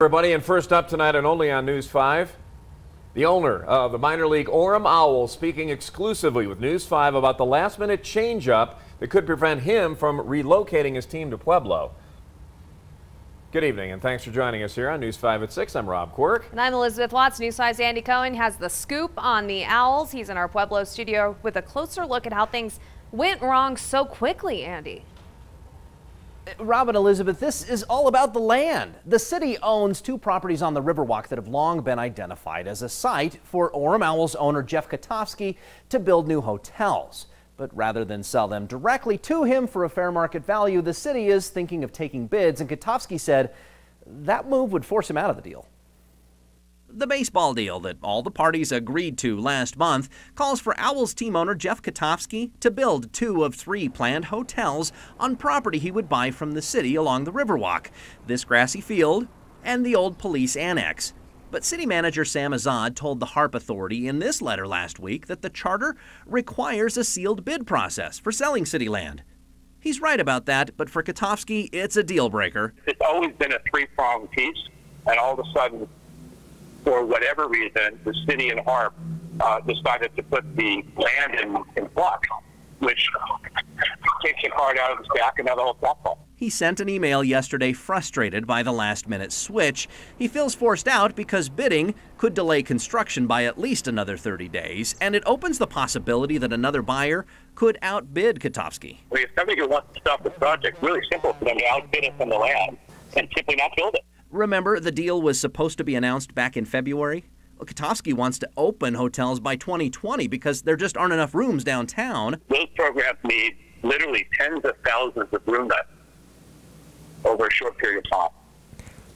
Everybody, and first up tonight and only on News 5, the owner of the minor league Orem Owlz speaking exclusively with News 5 about the last minute changeup that could prevent him from relocating his team to Pueblo. Good evening, and thanks for joining us here on News 5 at 6. I'm Rob Quirk. And I'm Elizabeth Watts. News 5's Andy Koen has the scoop on the Owlz. He's in our Pueblo studio with a closer look at how things went wrong so quickly, Andy. Robin Elizabeth, this is all about the land. The city owns two properties on the Riverwalk that have long been identified as a site for Orem Owlz owner Jeff Katofsky to build new hotels. But rather than sell them directly to him for a fair market value, the city is thinking of taking bids, and Katofsky said that move would force him out of the deal. The baseball deal that all the parties agreed to last month calls for Owlz team owner Jeff Katofsky to build two of three planned hotels on property he would buy from the city along the Riverwalk, this grassy field, and the old police annex. But city manager Sam Azad told the HARP Authority in this letter last week that the charter requires a sealed bid process for selling city land. He's right about that, but for Katofsky, it's a deal breaker. It's always been a three pronged piece, and all of a sudden, for whatever reason, the city and HARP uh, decided to put the land in, in flux, which takes the card out of the stack and now the whole platform. He sent an email yesterday frustrated by the last minute switch. He feels forced out because bidding could delay construction by at least another 30 days, and it opens the possibility that another buyer could outbid Katofsky. We have somebody who wants to stop the project, really simple for them to outbid us on the land and simply not build it. Remember, the deal was supposed to be announced back in February? Well, Katofsky wants to open hotels by 2020 because there just aren't enough rooms downtown. Those programs need literally tens of thousands of room nights over a short period of time.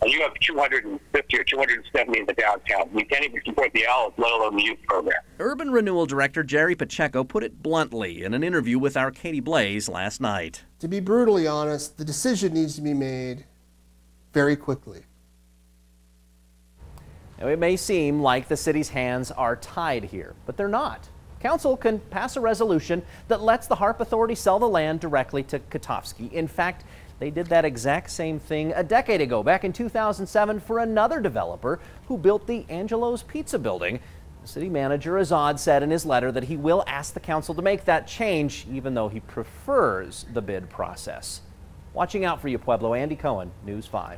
And you have 250 or 270 in the downtown. We can't even support the Owlz, let alone the youth program. Urban Renewal Director Jerry Pacheco put it bluntly in an interview with our Katie Blaze last night. To be brutally honest, the decision needs to be made very quickly. Now, it may seem like the city's hands are tied here, but they're not. Council can pass a resolution that lets the HARP Authority sell the land directly to Katofsky. In fact, they did that exact same thing a decade ago, back in 2007, for another developer who built the Angelo's Pizza building. City manager Azad said in his letter that he will ask the council to make that change, even though he prefers the bid process. Watching out for you, Pueblo. Andy Koen, News 5.